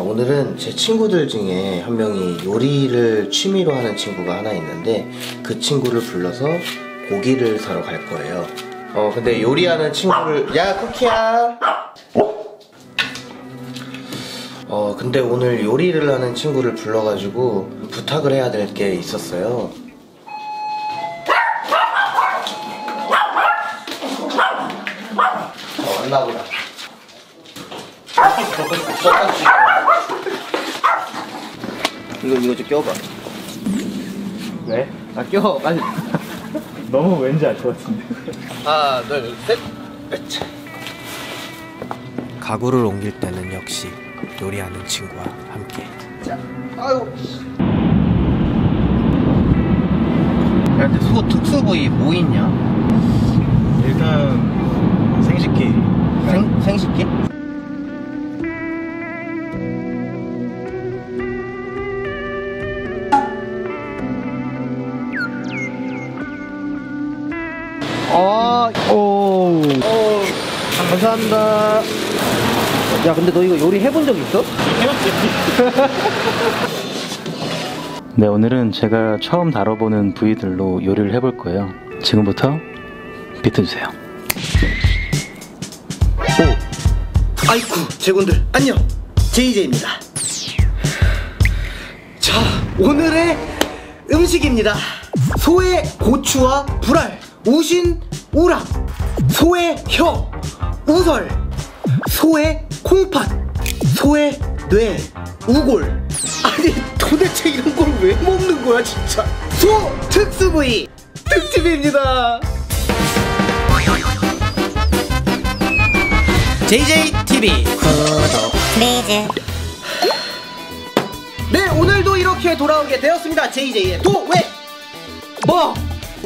자, 오늘은 제 친구들 중에 한 명이 요리를 취미로 하는 친구가 하나 있는데 그 친구를 불러서 고기를 사러 갈 거예요. 어, 근데 요리하는 친구를 야, 쿠키야. 어, 근데 오늘 요리를 하는 친구를 불러가지고 부탁을 해야 될 게 있었어요. 어, 왔나 보다. 이거 이거 좀 껴봐. 왜? 아 껴, 빨리. 너무 왠지 알 것 같은데. 하나, 둘, 셋. 으차. 가구를 옮길 때는 역시 요리하는 친구와 함께. 자, 아유. 야, 근데 소 특수 부위 뭐 있냐? 일단 생식기. 생 생식기? 감사합니다. 야, 근데 너 이거 요리 해본 적 있어? 네, 오늘은 제가 처음 다뤄보는 부위들로 요리를 해볼 거예요. 지금부터 비트 주세요. 오, 아이쿠, 제군들 안녕, JJ입니다. 자, 오늘의 음식입니다. 소의 고추와 불알, 우신, 우락, 소의 혀, 우설, 소의 콩팥, 소의 뇌, 우골. 아니 도대체 이런 걸 왜 먹는 거야 진짜? 소 특수 부위 특집입니다. JJTV 구독 please 네 오늘도 이렇게 돌아오게 되었습니다 JJ의 도왜 뭐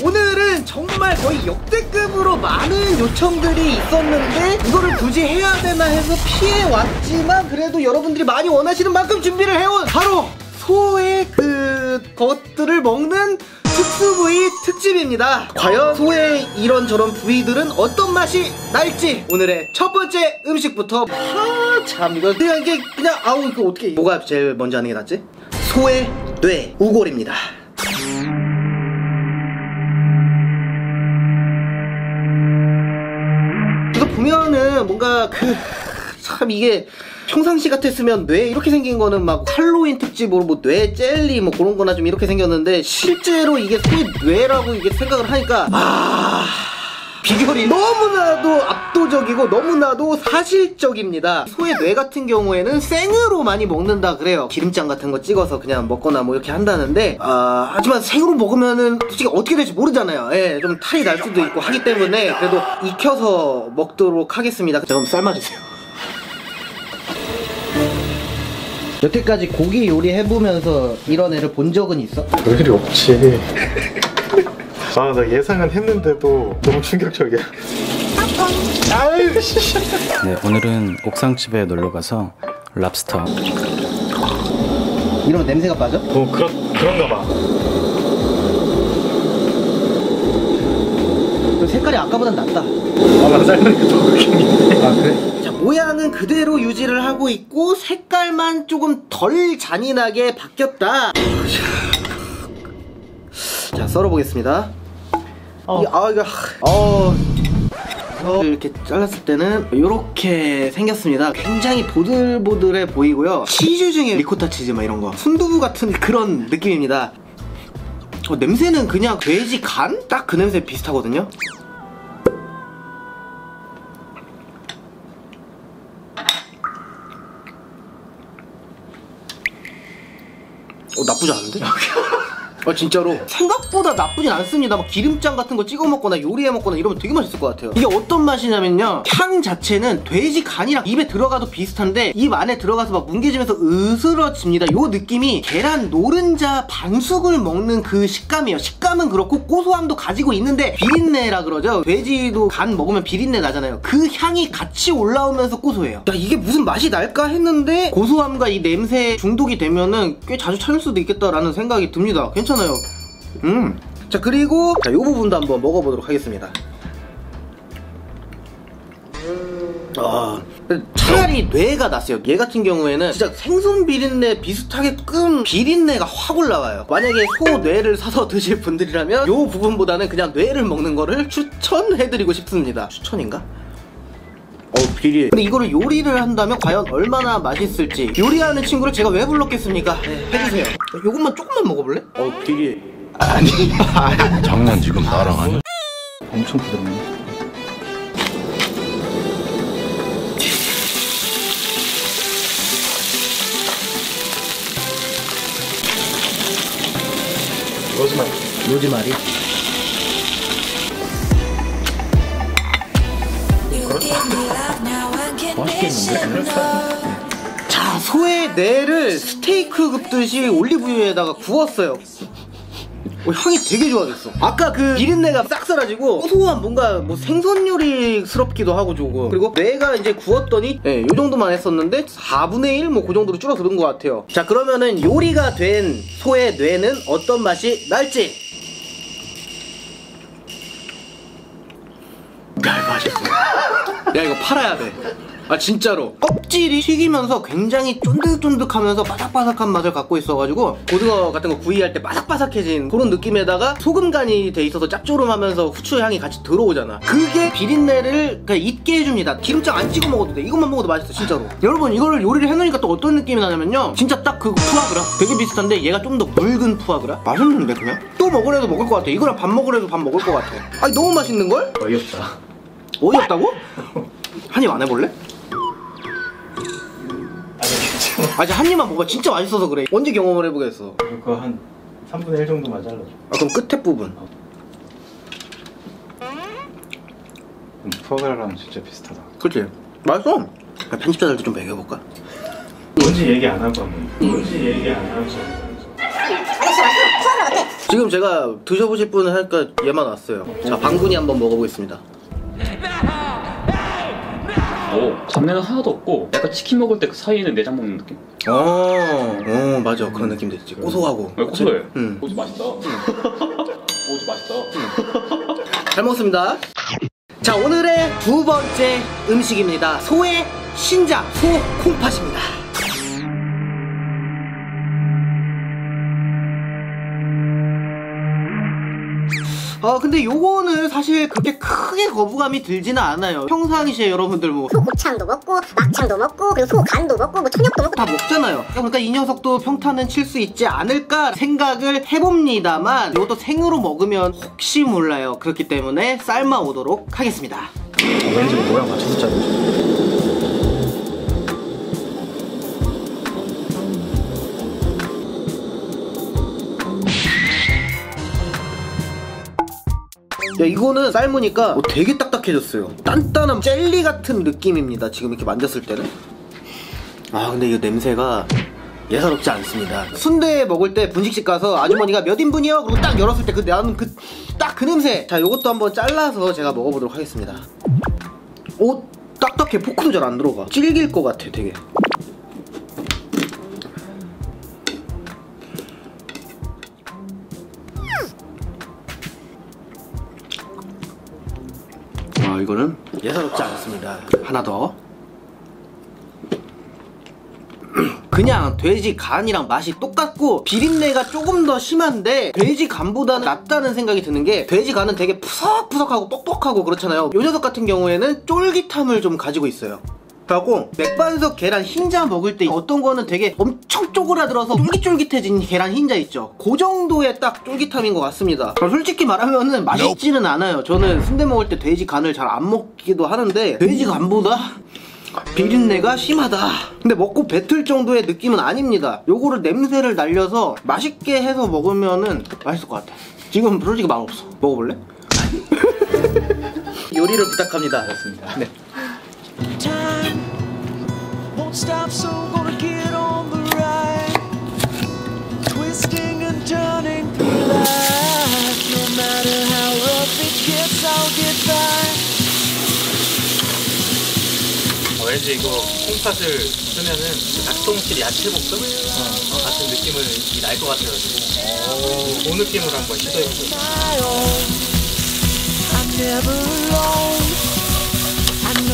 오늘은 정말 거의 역대급으로 많은 요청들이 있었는데 이거를 굳이 해야 되나 해서 피해 왔지만 그래도 여러분들이 많이 원하시는 만큼 준비를 해온 바로 소의 그 것들을 먹는 특수 부위 특집입니다. 과연 소의 이런저런 부위들은 어떤 맛이 날지 오늘의 첫 번째 음식부터 아참 이거 그냥 이게 그냥 아우 이거 어떻게 뭐가 제일 먼저 하는 게 낫지? 소의 뇌 우골입니다. 보면은 뭔가 그 참 이게 평상시 같았으면 뇌 이렇게 생긴 거는 막 할로윈 특집으로 뭐 뇌 젤리 뭐 그런 거나 좀 이렇게 생겼는데 실제로 이게 소의 뇌라고 이게 생각을 하니까 아 비결이 너무나도 압도적이고 너무나도 사실적입니다. 소의 뇌 같은 경우에는 생으로 많이 먹는다 그래요. 기름장 같은 거 찍어서 그냥 먹거나 뭐 이렇게 한다는데 아 하지만 생으로 먹으면은 솔직히 어떻게 될지 모르잖아요. 예, 좀 탈이 날 수도 있고 하기 때문에 그래도 익혀서 먹도록 하겠습니다. 자, 그럼 삶아주세요. 여태까지 고기 요리 해보면서 이런 애를 본 적은 있어? 별 일이 없지. 아, 나 예상은 했는데도 너무 충격적이야. 아유, 씨. 네, 오늘은 옥상집에 놀러 가서 랍스터. 이러면 냄새가 빠져? 어, 그런, 그런가 봐. 그 색깔이 아까보단 낫다. 아, 나 삶는 게더 웃긴데. 아 그래? 자 모양은 그대로 유지를 하고 있고 색깔만 조금 덜 잔인하게 바뀌었다. 자 썰어보겠습니다. 이, 아 이거 어. 어, 이렇게 잘랐을 때는 이렇게 생겼습니다. 굉장히 보들보들해 보이고요. 치즈 중에 리코타 치즈 막 이런 거, 순두부 같은 그런 느낌입니다. 어, 냄새는 그냥 돼지 간? 딱 그 냄새 비슷하거든요. 어 나쁘지 않은데? 아 진짜로? 생각보다 나쁘진 않습니다. 막 기름장 같은 거 찍어 먹거나 요리해 먹거나 이러면 되게 맛있을 것 같아요. 이게 어떤 맛이냐면요. 향 자체는 돼지 간이랑 입에 들어가도 비슷한데 입 안에 들어가서 막 뭉개지면서 으스러집니다. 요 느낌이 계란 노른자 반숙을 먹는 그 식감이에요 식감 은 그렇고 고소함도 가지고 있는데 비린내라 그러죠. 돼지도 간 먹으면 비린내 나잖아요. 그 향이 같이 올라오면서 고소해요. 야 이게 무슨 맛이 날까 했는데 고소함과 이 냄새에 중독이 되면은 꽤 자주 찾을 수도 있겠다라는 생각이 듭니다. 괜찮아요. 음. 자 그리고 자, 요 부분도 한번 먹어보도록 하겠습니다. 아, 차라리 뇌가 낫어요. 얘 같은 경우에는 진짜 생선 비린내 비슷하게 끔 비린내가 확 올라와요. 만약에 소 뇌를 사서 드실 분들이라면 요 부분보다는 그냥 뇌를 먹는 거를 추천해드리고 싶습니다. 추천인가? 어 비리. 근데 이거를 요리를 한다면 과연 얼마나 맛있을지 요리하는 친구를 제가 왜 불렀겠습니까? 네, 해주세요. 요것만 조금만 먹어볼래? 어 비리. 장난 지금 나랑 하냐? 엄청 부드럽네. 로즈마리. 로즈마리. 맛있겠는데? 자, 소의 뇌를 스테이크 굽듯이 올리브유에다가 구웠어요. 어, 향이 되게 좋아졌어. 아까 그 비린내가 싹 사라지고 고소한 뭔가 뭐 생선 요리스럽기도 하고 조금. 그리고 뇌가 이제 구웠더니 예, 요 정도만 했었는데 4분의 1 뭐 그 정도로 줄어드는 것 같아요. 자, 그러면은 요리가 된 소의 뇌는 어떤 맛이 날지. 야, 맛있어. 야, 이거 팔아야 돼. 아 진짜로. 껍질이 튀기면서 굉장히 쫀득쫀득하면서 바삭바삭한 맛을 갖고 있어가지고 고등어 같은 거 구이할 때 바삭바삭해진 그런 느낌에다가 소금 간이 돼 있어서 짭조름하면서 후추 향이 같이 들어오잖아. 그게 비린내를 그냥 잊게 해줍니다. 기름장 안 찍어 먹어도 돼. 이것만 먹어도 맛있어 진짜로. 여러분 이거를 요리를 해놓으니까 또 어떤 느낌이 나냐면요. 진짜 딱 그 푸아그라. 되게 비슷한데 얘가 좀 더 묽은 푸아그라. 맛있는데 그냥? 또 먹으래도 먹을 것 같아. 이거랑 밥 먹으래도 밥 먹을 것 같아. 아니 너무 맛있는걸? 어이없다. 어이없다고? 한 입 안 해볼래? 아직 한 입만 먹어 진짜 맛있어서 그래 언제 경험을 해보겠어 그거 한 3분의 1 정도만 잘라줘. 아 그럼 끝에 부분 음, 푸아그라랑 진짜 비슷하다. 그치? 맛있어 야, 편집자들도 좀 먹여볼까? 뭔지 얘기 안 하고 한번. 뭔지 얘기 안 하고. 지금 제가 드셔보실 분은 하니까 얘만 왔어요 자 방군이 한번 먹어보겠습니다 잡내는 하나도 없고 약간 치킨 먹을 때 그 사이에는 내장 먹는 느낌? 어, 어 맞아 그런 느낌 들지 고소하고 왜 고소해? 응. 오지 맛있다. 오지 맛있다. 잘 먹었습니다. 자, 오늘의 두 번째 음식입니다. 소의 신장, 소 콩팥입니다. 아 근데 요거는 사실 그렇게 크게 거부감이 들지는 않아요 평상시에 여러분들 뭐 소곱창도 먹고 막창도 먹고 그리고 소간도 먹고 뭐 천엽도 먹고 다 먹잖아요. 그러니까 이 녀석도 평타는 칠 수 있지 않을까 생각을 해봅니다만 이것도 생으로 먹으면 혹시 몰라요. 그렇기 때문에 삶아 오도록 하겠습니다. 왠지 모양 맞춰서 자르지. 야 이거는 삶으니까 어, 되게 딱딱해졌어요. 단단한 젤리 같은 느낌입니다. 지금 이렇게 만졌을 때는. 아 근데 이거 냄새가 예사롭지 않습니다. 순대 먹을 때 분식집 가서 아주머니가 몇 인분이요? 그리고 딱 열었을 때 그 나는 그 딱 그 냄새. 자 이것도 한번 잘라서 제가 먹어보도록 하겠습니다. 오 딱딱해 포크도 잘 안 들어가. 질길 것 같아 되게. 이거는 예사롭지 않습니다. 하나 더. 그냥 돼지 간이랑 맛이 똑같고 비린내가 조금 더 심한데 돼지 간보다는 낫다는 생각이 드는 게 돼지 간은 되게 푸석푸석하고 뻑뻑하고 그렇잖아요. 요 녀석 같은 경우에는 쫄깃함을 좀 가지고 있어요. 그래갖고 맥반석 계란 흰자 먹을 때 어떤 거는 되게 엄청 쪼그라들어서 쫄깃쫄깃해진 계란 흰자 있죠. 그 정도의 딱 쫄깃함인 것 같습니다. 저 솔직히 말하면은 맛있지는 않아요. 저는 순대 먹을 때 돼지 간을 잘 안 먹기도 하는데 돼지 간보다 비린내가 심하다. 근데 먹고 뱉을 정도의 느낌은 아닙니다. 요거를 냄새를 날려서 맛있게 해서 먹으면은 맛있을 것 같아 지금 솔직히 맛없어. 먹어볼래? 요리를 부탁합니다. 알겠습니다. 네. Time won't stop, so gonna get on the ride. Twisting and turning through life. No matter how rough it gets, I'll get by. 아, 왠지 이거 콩팥을 쓰면은 그 닭똥실 야채볶음 어, 같은 느낌을 날 것 같아가지고 그 느낌으로 한번 시도해보세요.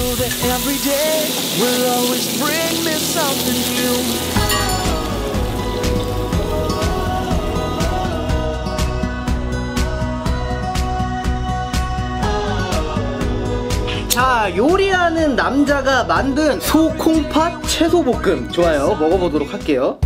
Know that every day will always bring me something new. 자 요리하는 남자가 만든 소콩팥 채소볶음 좋아요 먹어보도록 할게요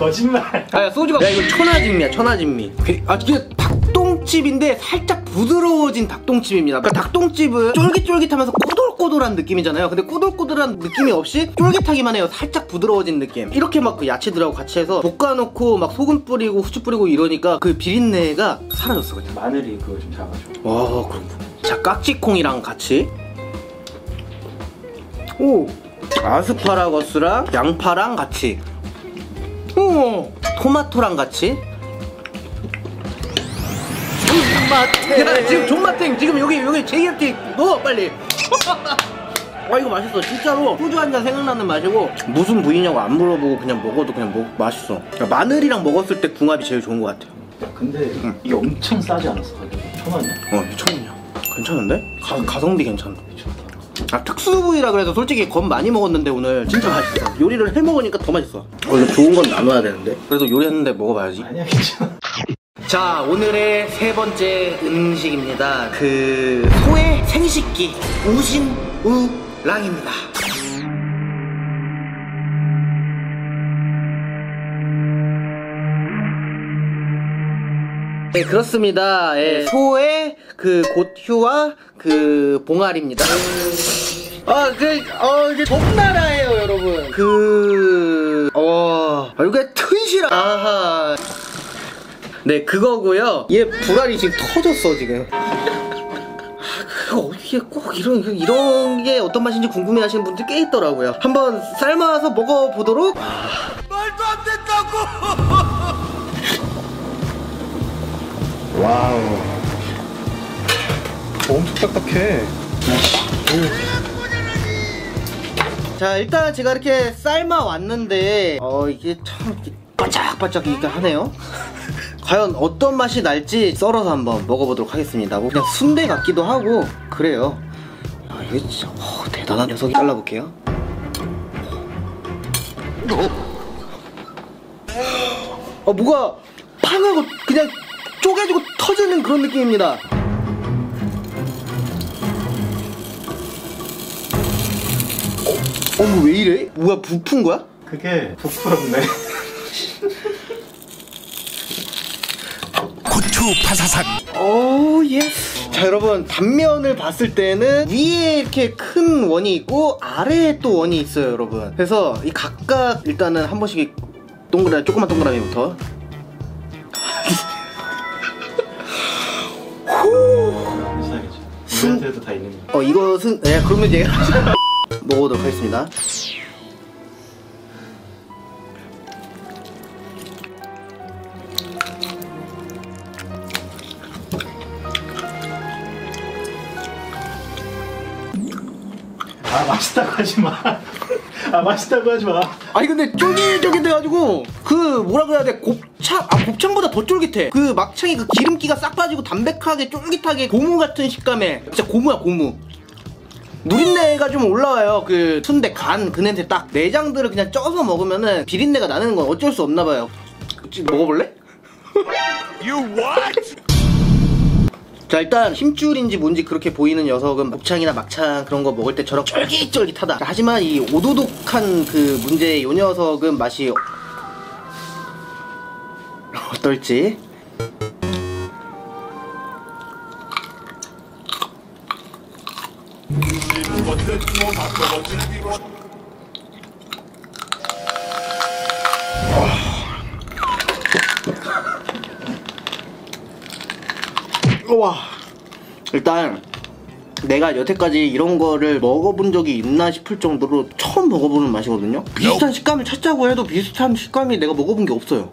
거짓말. 아 소주가 야 이거 천하진미야 천하진미. 그- 아 이게 닭똥집인데 살짝 부드러워진 닭똥집입니다. 그러니까 닭똥집은 쫄깃쫄깃하면서 꼬들꼬들한 느낌이잖아요. 근데 꼬들꼬들한 느낌이 없이 쫄깃하기만 해요. 살짝 부드러워진 느낌. 이렇게 막 그 야채들하고 같이 해서 볶아놓고 막 소금 뿌리고 후추 뿌리고 이러니까 그 비린내가 사라졌어 그냥. 마늘이 그거 좀 작아져. 와 그렇구나 자 깍지콩이랑 같이. 오! 아스파라거스랑 양파랑 같이 오 토마토랑 같이? 존맛탱. 야 지금 존맛탱. 지금 여기 여기 JFT 넣어 빨리. 아 이거 맛있어. 진짜로 소주 한 잔 생각나는 맛이고. 무슨 부위냐고 안 물어보고 그냥 먹어도 그냥 먹, 맛있어. 야, 마늘이랑 먹었을 때 궁합이 제일 좋은 것 같아요. 근데 이게 엄청 싸지 않았어? 가격이 천 원이야. 어, 2천원이야. 괜찮은데? 가, 가성비 괜찮다. 아, 특수 부위라 그래서 솔직히 겁 많이 먹었는데 오늘 진짜 맛있어. 요리를 해 먹으니까 더 맛있어. 원래 좋은 건 나눠야 되는데. 그래도 요리했는데 먹어봐야지. 아니야 괜찮아. 자, 오늘의 세 번째 음식입니다. 그 소의 생식기 우신우랑입니다. 네, 그렇습니다. 예, 소의 그 고휴와 그 봉알입니다. 아, 그, 어, 이게 적나라예요, 여러분. 그, 어, 아, 이게 튼실하, 아하. 네, 그거고요. 얘 불알이 지금 터졌어, 지금. 아, 그거 어떻게 꼭 이런, 이런 게 어떤 맛인지 궁금해 하시는 분들 꽤 있더라고요. 한번 삶아서 먹어보도록. 말도 안 된다고! 엄청 딱딱해. 자 일단 제가 이렇게 삶아 왔는데 어 이게 참 이렇게 바짝바짝 이렇게 하네요. 과연 어떤 맛이 날지 썰어서 한번 먹어보도록 하겠습니다. 뭐 그냥 순대 같기도 하고 그래요. 야 이게 진짜 어, 대단한 녀석이 잘라볼게요. 어 뭐가 팡하고 그냥 쪼개지고 터지는 그런 느낌입니다 어머 왜 이래? 뭐야 부푼 거야? 그게 부풀었네. 고추 파사삭. oh yes 자 여러분 단면을 봤을 때는 위에 이렇게 큰 원이 있고 아래에 또 원이 있어요 여러분 그래서 이 각각 일단은 한 번씩 동그라미 조그만 동그라미부터 어 이것은 네 그러면 이제 먹어보도록 하겠습니다 아 맛있다고 하지 마. 아 맛있다고 하지 마. 아니 근데 쫄깃쫄깃해가지고 그 뭐라 그래야 돼 곱 창 아 곱창보다 더 쫄깃해. 그 막창이 그 기름기가 싹 빠지고 담백하게 쫄깃하게 고무 같은 식감에. 진짜 고무야 고무. 누린내가 좀 올라와요. 그 순대 간 그 냄새 딱. 내장들을 그냥 쪄서 먹으면은 비린내가 나는 건 어쩔 수 없나 봐요. 혹시 먹어볼래? You what? 자 일단 힘줄인지 뭔지 그렇게 보이는 녀석은 곱창이나 막창 그런 거 먹을 때처럼 쫄깃쫄깃하다. 자, 하지만 이 오도독한 그 문제의 요 녀석은 맛이 어떨지. 와 일단 내가 여태까지 이런 거를 먹어본 적이 있나 싶을 정도로 처음 먹어보는 맛이거든요. 비슷한 식감을 찾자고 해도 비슷한 식감이 내가 먹어본 게 없어요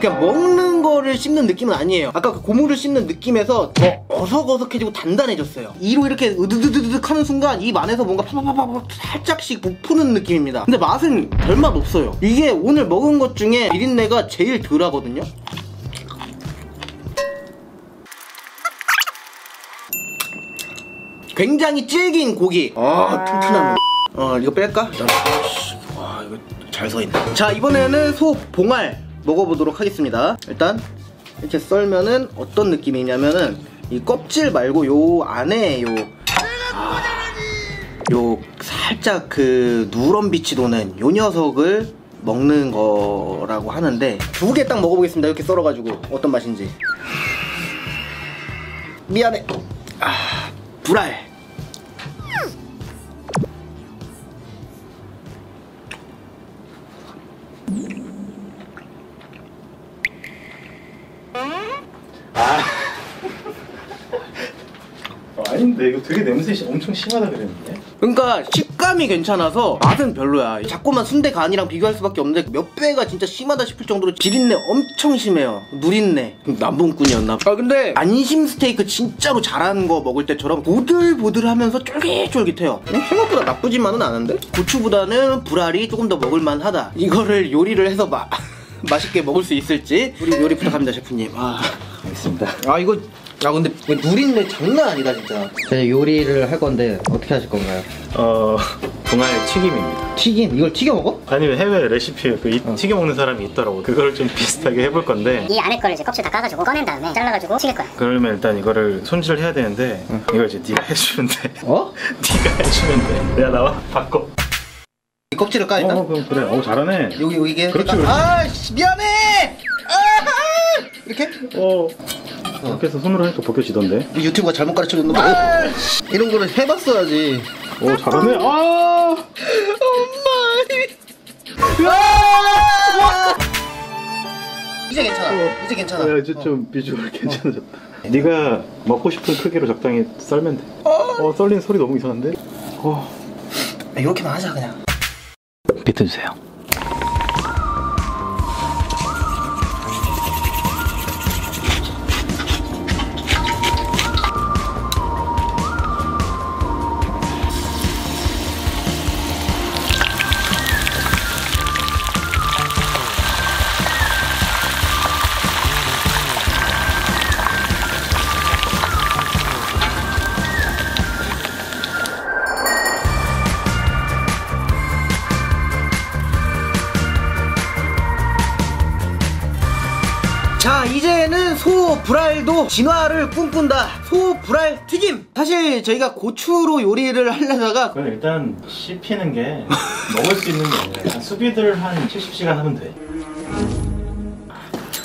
그냥 먹는 거 거를 씹는 느낌은 아니에요 아까 그 고무를 씹는 느낌에서 더 어석어석해지고 단단해졌어요 이로 이렇게 으드드드득 하는 순간 입 안에서 뭔가 파파파파 살짝씩 부푸는 느낌입니다 근데 맛은 별맛 없어요 이게 오늘 먹은 것 중에 비린내가 제일 덜하거든요 굉장히 질긴 고기. 아, 튼튼한. 어, 이거 뺄까? 와, 이거 잘 서 있네. 자, 이번에는 소 봉알 먹어보도록 하겠습니다. 일단 이렇게 썰면은 어떤 느낌이냐면은 이 껍질 말고 요 안에 요 아, 요 살짝 그 누런 빛이 도는 요 녀석을 먹는 거라고 하는데 두 개 딱 먹어보겠습니다. 이렇게 썰어가지고 어떤 맛인지. 미안해. 아, 불알. 아닌데 이거 되게 냄새 엄청 심하다 그랬는데. 그러니까 식감이 괜찮아서 맛은 별로야. 자꾸만 순대 간이랑 비교할 수밖에 없는데 몇 배가 진짜 심하다 싶을 정도로 비린내 엄청 심해요. 누린내. 남봉꾼이었나? 아 근데 안심 스테이크 진짜로 잘하는 거 먹을 때처럼 보들보들하면서 쫄깃쫄깃해요. 음, 생각보다 나쁘지만은 않은데? 고추보다는 불알이 조금 더 먹을만하다. 이거를 요리를 해서 마, 맛있게 먹을 수 있을지 우리 요리 부탁합니다 셰프님. 아. 알겠습니다. 아 이거 아 근데 누린내 장난 아니다 진짜. 제 요리를 할 건데 어떻게 하실 건가요? 어 동아의 튀김입니다. 튀김 이걸 튀겨 먹어? 아니면 해외 레시피에 그 이- 튀겨 먹는 사람이 있더라고. 그거를 좀 비슷하게 해볼 건데. 이 안에 거를 이제 껍질 다 까가지고 꺼낸 다음에 잘라가지고 튀길 거야. 그러면 일단 이거를 손질을 해야 되는데 이걸 이제 네가 해주면 돼. 어? 네가 해주면 돼. 야 나와 바꿔. 이 껍질을 까 일단. 어 그럼 그래. 어 잘하네. 여기 여기 이게. 그렇지, 그렇지. 아 씨, 미안해. 아 이렇게? 어. 이렇게 해서 손으로 하니까 벗겨지던데. 이 유튜브가 잘못 가르쳐 줬나 봐. 아, 씨, 이런 거를 해봤어야지. 오 잘하네. 아. 엄마. 아! 이제 괜찮아. 이제 괜찮아. 야 이제 좀 비주얼 괜찮아졌다. 네가 먹고 싶은 크기로 적당히 썰면 돼. 어 썰린 소리 너무 이상한데? 어. 야, 이렇게만 하자 그냥. 비트 주세요. 진화를 꿈꾼다. 소 불알 튀김. 사실 저희가 고추로 요리를 하려다가 그건 일단 씹히는 게 먹을 수 있는 게 아니라 수비들 한 70시간 하면 돼.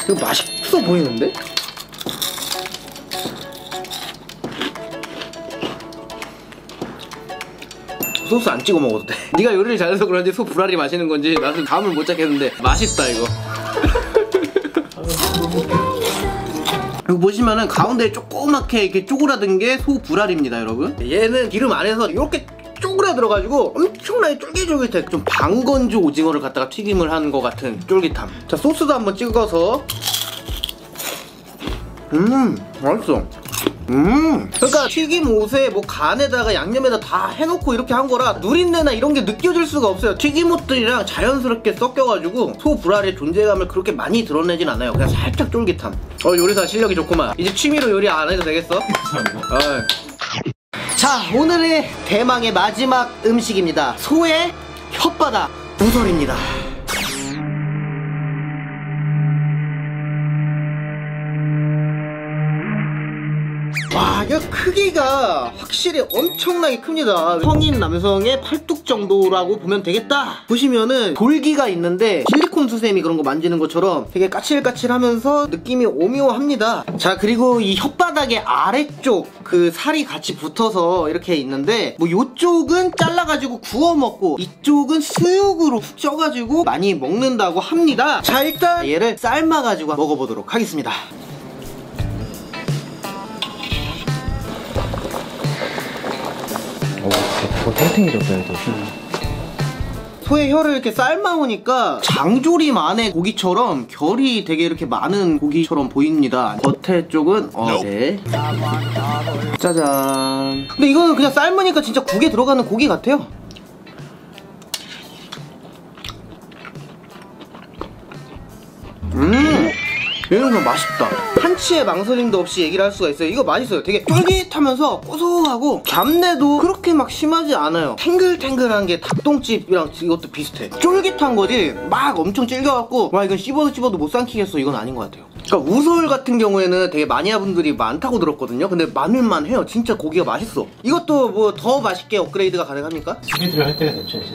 이거 맛있어 보이는데? 소스 안 찍어 먹어도 돼. 네가 요리를 잘해서 그런지 소 불알이 맛있는 건지 나는 감을 못 잡겠는데 맛있다 이거. 보시면은 가운데 조그맣게 이렇게 쪼그라든 게 소 불알입니다, 여러분. 얘는 기름 안에서 이렇게 쪼그라들어가지고 엄청나게 쫄깃쫄깃해. 좀 방건조 오징어를 갖다가 튀김을 한 것 같은 쫄깃함. 자, 소스도 한번 찍어서. 음, 맛있어. 음. 그러니까 튀김 옷에 뭐 간에다가 양념에다 다 해놓고 이렇게 한 거라 누린내나 이런 게 느껴질 수가 없어요. 튀김 옷들이랑 자연스럽게 섞여가지고 소 불알의 존재감을 그렇게 많이 드러내진 않아요. 그냥 살짝 쫄깃함. 어 요리사 실력이 좋구만. 이제 취미로 요리 안 해도 되겠어? 감사합니다. 자 오늘의 대망의 마지막 음식입니다. 소의 혓바닥 우설입니다. 크기가 확실히 엄청나게 큽니다. 성인 남성의 팔뚝 정도라고 보면 되겠다. 보시면은 돌기가 있는데 실리콘 수세미 그런 거 만지는 것처럼 되게 까칠까칠하면서 느낌이 오묘합니다. 자, 그리고 이 혓바닥의 아래쪽 그 살이 같이 붙어서 이렇게 있는데 뭐 요쪽은 잘라가지고 구워 먹고 이쪽은 수육으로 푹 쪄가지고 많이 먹는다고 합니다. 자, 일단 얘를 삶아가지고 먹어보도록 하겠습니다. 어, 탱탱해졌다, 얘도. 소의 혀를 이렇게 삶아오니까 장조림 안에 고기처럼 결이 되게 이렇게 많은 고기처럼 보입니다. 겉에 쪽은 어, 네. 짜잔. 근데 이거는 그냥 삶으니까 진짜 국에 들어가는 고기 같아요. 그냥 맛있다. 한치의 망설임도 없이 얘기를 할 수가 있어요. 이거 맛있어요. 되게 쫄깃하면서 고소하고 잡내도 그렇게 막 심하지 않아요. 탱글탱글한 게 닭똥집이랑 이것도 비슷해. 쫄깃한 거지 막 엄청 질겨갖고 와 이건 씹어도 씹어도 못 삼키겠어 이건 아닌 것 같아요. 그러니까 우설 같은 경우에는 되게 마니아분들이 많다고 들었거든요. 근데 많을만 해요. 진짜 고기가 맛있어. 이것도 뭐 더 맛있게 업그레이드가 가능합니까? 수비드를 할 때가 됐죠 이제.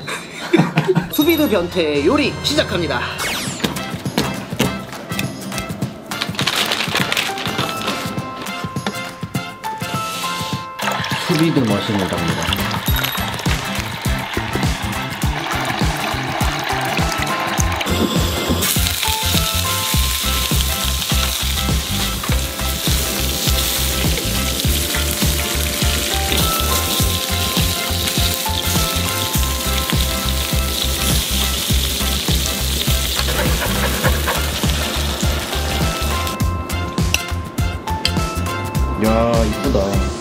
수비드 변태 요리 시작합니다. 수비드 머신이랍니다. 야 이쁘다.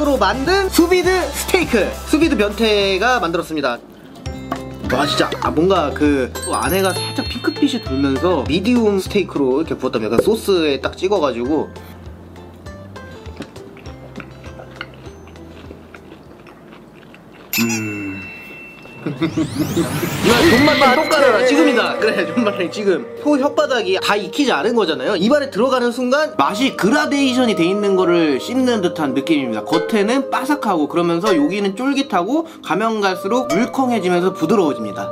혓바닥으로 만든 수비드 스테이크. 수비드 변태가 만들었습니다. 와 진짜. 아, 뭔가 그 안에가 살짝 핑크빛이 돌면서 미디움 스테이크로 이렇게 구웠다면 약간 소스에 딱 찍어가지고 야, 존맛랑 똑같아. 지금이다. 그래, 존맛랑 지금. 소 혓바닥이 다 익히지 않은 거잖아요. 입안에 들어가는 순간 맛이 그라데이션이 돼 있는 거를 씹는 듯한 느낌입니다. 겉에는 바삭하고 그러면서 여기는 쫄깃하고 가면 갈수록 물컹해지면서 부드러워집니다.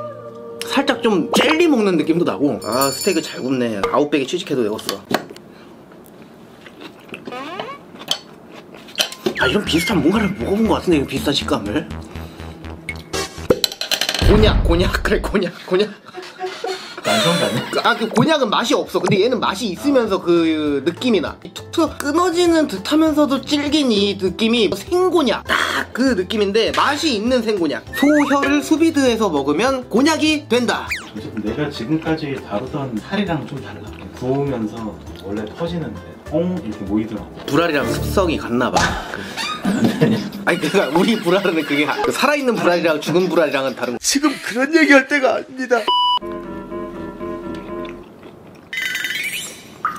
살짝 좀 젤리 먹는 느낌도 나고. 아, 스테이크 잘 굽네. 아웃백에 취직해도 되겠어. 아, 이런 비슷한 뭔가를 먹어본 것 같은데, 이런 비슷한 식감을. 곤약, 곤약, 그래, 곤약, 곤약. 거 아니야? 아, 그 곤약은 맛이 없어. 근데 얘는 맛이 있으면서 그 느낌이 나. 이 툭툭 끊어지는 듯 하면서도 질긴 이 느낌이 생곤약. 딱 그 느낌인데 맛이 있는 생곤약. 소혀를 수비드해서 먹으면 곤약이 된다. 내가 지금까지 다루던 살이랑 좀 달라. 구우면서 원래 퍼지는데 뽕 이렇게 모이더라고. 불알이랑 습성이 같나 봐. 아니 그니까 우리 불알은 그게 그 살아있는 불알이랑 죽은 불알이랑은 다른 거. 지금 그런 얘기할 때가 아닙니다.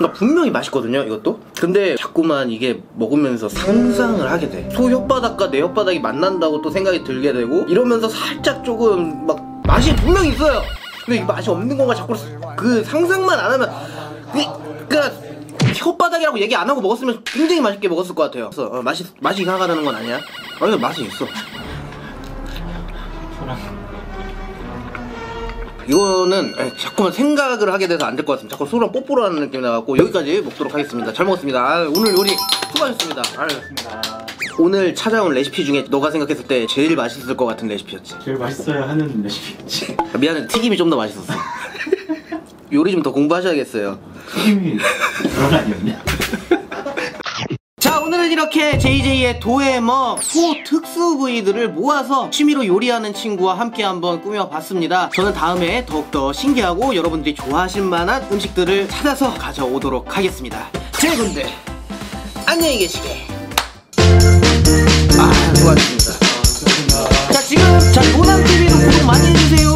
그러니까 분명히 맛있거든요 이것도 근데 자꾸만 이게 먹으면서 상상을 하게 돼소 혓바닥과 내 혓바닥이 만난다고 또 생각이 들게 되고 이러면서 살짝 조금 막 맛이 분명히 있어요 근데 이 맛이 없는 건가 자꾸 그 상상만 안 하면 그, 혓바닥이라고 얘기 안 하고 먹었으면 굉장히 맛있게 먹었을 것 같아요 그래서 어, 맛이 맛이 이상하다는 건 아니야 아니 맛이 있어 이거는 에, 자꾸만 생각을 하게 돼서 안 될 것 같습니다. 자꾸 소랑 뽀뽀로 하는 느낌이 나갖고 여기까지 먹도록 하겠습니다. 잘 먹었습니다. 아, 오늘 요리 수고하셨습니다. 아유, 오늘 찾아온 레시피 중에 너가 생각했을 때 제일 맛있을 것 같은 레시피였지. 제일 맛있어야 하는 레시피였지. 미안해, 튀김이 좀 더 맛있었어. 요리 좀 더 공부하셔야겠어요. 그런 거 아니었냐? 자 오늘은 이렇게 JJ의 도해먹 소 특수 부위들을 모아서 취미로 요리하는 친구와 함께 한번 꾸며봤습니다. 저는 다음에 더욱더 신기하고 여러분들이 좋아하실 만한 음식들을 찾아서 가져오도록 하겠습니다. 제군들 안녕히 계시게. 아 수고하셨습니다. 자 지금 자 노남TV도 구독 많이 해주세요